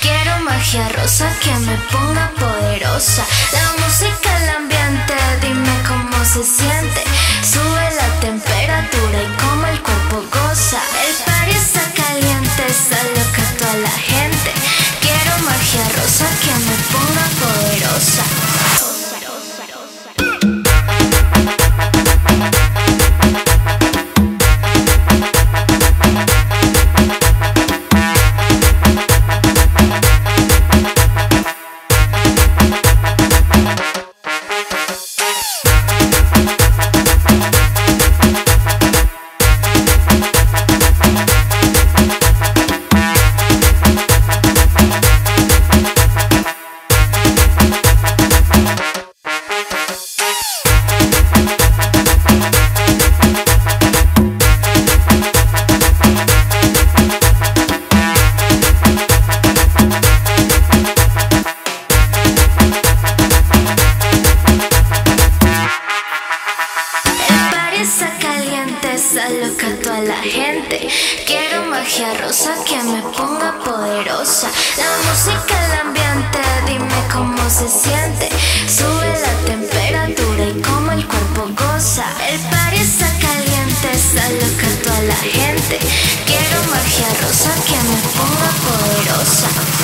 Quiero magia rosa que me ponga poderosa. La música, el ambiente, dime cómo se siente. Sube la temperatura y como el cuerpo goza. El party está caliente, está loca toda la gente. Quiero magia rosa que me ponga poderosa. Está loca toda la gente. Quiero magia rosa que me ponga poderosa. La música, el ambiente, dime cómo se siente. Sube la temperatura y como el cuerpo goza. El party está caliente, está loca toda la gente. Quiero magia rosa que me ponga poderosa.